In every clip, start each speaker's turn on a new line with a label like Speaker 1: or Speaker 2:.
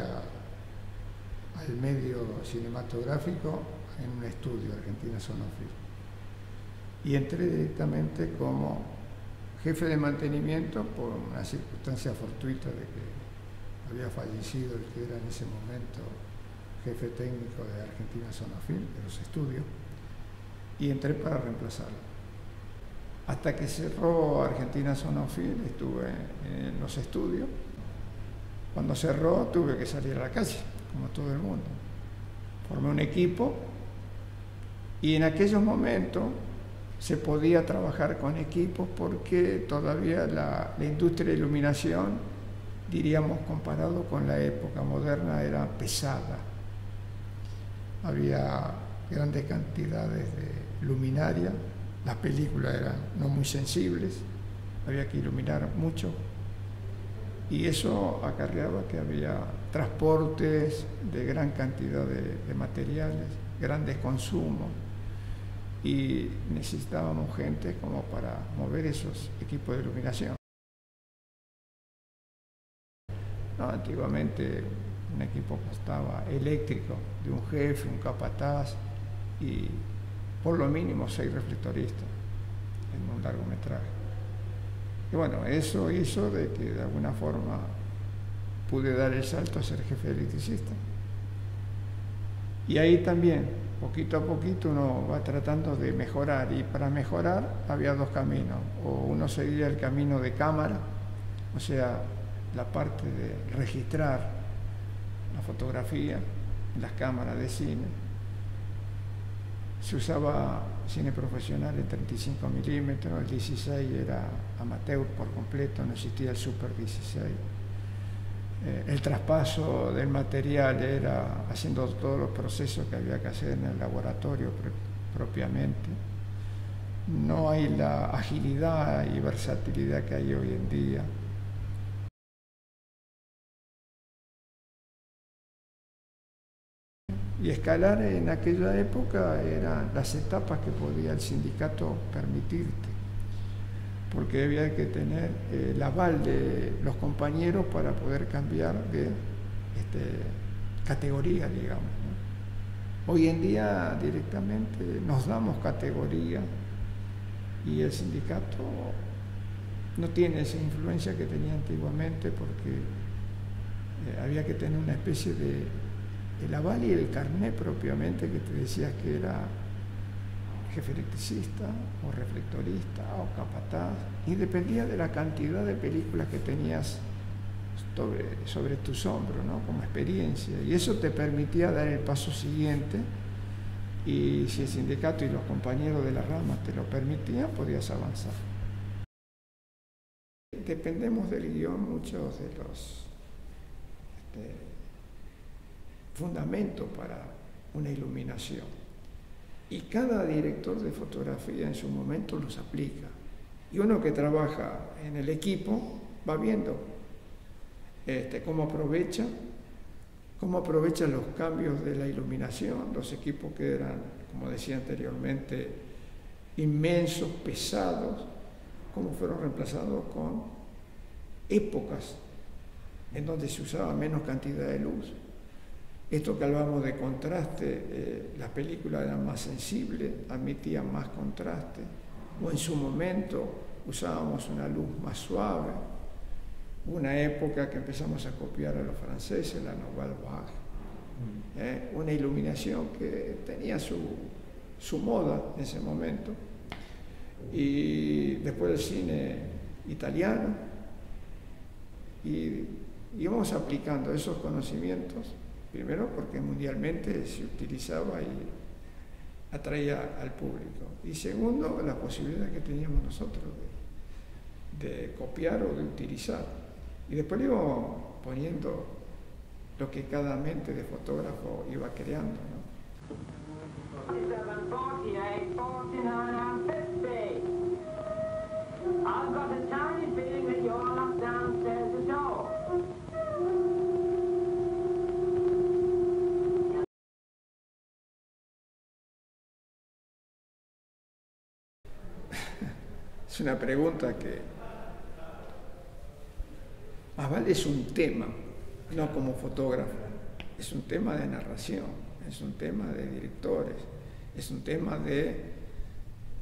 Speaker 1: Al medio cinematográfico en un estudio, Argentina Sonofil. Y entré directamente como jefe de mantenimiento por una circunstancia fortuita de que había fallecido el que era en ese momento jefe técnico de Argentina Sonofil, de los estudios, y entré para reemplazarlo. Hasta que cerró Argentina Sonofil, estuve en los estudios. Cuando cerró tuve que salir a la calle, como todo el mundo. Formé un equipo y en aquellos momentos se podía trabajar con equipos porque todavía la, industria de iluminación, diríamos comparado con la época moderna, era pesada. Había grandes cantidades de luminaria, las películas eran no muy sensibles, había que iluminar mucho y eso acarreaba que había transportes de gran cantidad de, materiales, grandes consumos y necesitábamos gente como para mover esos equipos de iluminación. Antiguamente un equipo costaba eléctrico de un jefe, un capataz y por lo mínimo seis reflectoristas en un largometraje. Y bueno, eso hizo de que de alguna forma pude dar el salto a ser jefe electricista. Y ahí también, poquito a poquito, uno va tratando de mejorar. Y para mejorar había dos caminos. O uno seguía el camino de cámara, o sea, la parte de registrar la fotografía, las cámaras de cine. Se usaba cine profesional en 35 milímetros, el 16 era amateur por completo, no existía el Super 16. Eh, el traspaso del material era haciendo todos los procesos que había que hacer en el laboratorio propiamente. No hay la agilidad y versatilidad que hay hoy en día. Y escalar en aquella época eran las etapas que podía el sindicato permitirte, porque había que tener eh, el aval de los compañeros para poder cambiar de este, categoría, digamos. Hoy en día directamente nos damos categoría y el sindicato no tiene esa influencia que tenía antiguamente porque eh, había que tener una especie de el aval y el carnet propiamente que te decías que era jefe electricista o reflectorista o capataz y dependía de la cantidad de películas que tenías sobre, sobre tus hombros, ¿no? como experiencia. Y eso te permitía dar el paso siguiente y si el sindicato y los compañeros de las ramas te lo permitían, podías avanzar. Dependemos del guion muchos de los... Este, fundamento para una iluminación. Y cada director de fotografía en su momento los aplica. Y uno que trabaja en el equipo va viendo este, cómo aprovecha, cómo aprovecha los cambios de la iluminación, los equipos que eran, como decía anteriormente, inmensos, pesados, cómo fueron reemplazados con épocas en donde se usaba menos cantidad de luz. Esto que hablábamos de contraste, eh, las películas eran más sensibles, admitían más contraste, o en su momento usábamos una luz más suave. Una época que empezamos a copiar a los franceses, la Nouvelle Vague, mm. eh, una iluminación que tenía su, su moda en ese momento. Y después el cine italiano, y íbamos aplicando esos conocimientos Primero porque mundialmente se utilizaba y atraía al público. Y segundo, la posibilidad que teníamos nosotros de, copiar o de utilizar. Y después íbamos poniendo lo que cada mente de fotógrafo iba creando. Es una pregunta que más vale es un tema, no como fotógrafo, es un tema de narración, es un tema de directores, es un tema de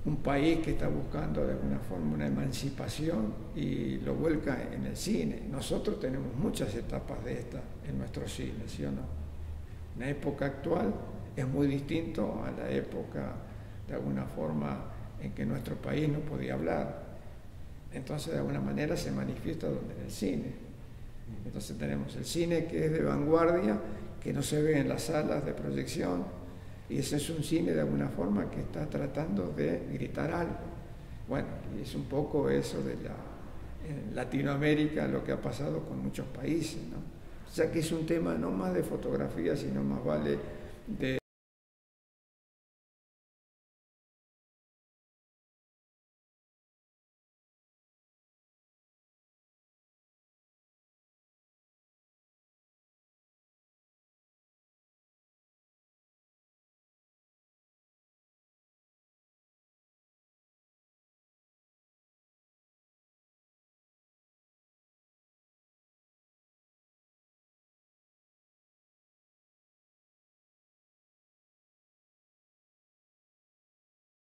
Speaker 1: un país que está buscando de alguna forma una emancipación y lo vuelca en el cine. Nosotros tenemos muchas etapas de esta en nuestro cine, ¿sí o no? La época actual es muy distinto a la época, de alguna forma, en que nuestro país no podía hablar. Entonces, de alguna manera, se manifiesta donde en el cine. Entonces tenemos el cine que es de vanguardia, que no se ve en las salas de proyección, y ese es un cine de alguna forma que está tratando de gritar algo. Bueno, y es un poco eso de la, Latinoamérica lo que ha pasado con muchos países, ¿no? O sea que es un tema no más de fotografía, sino más vale de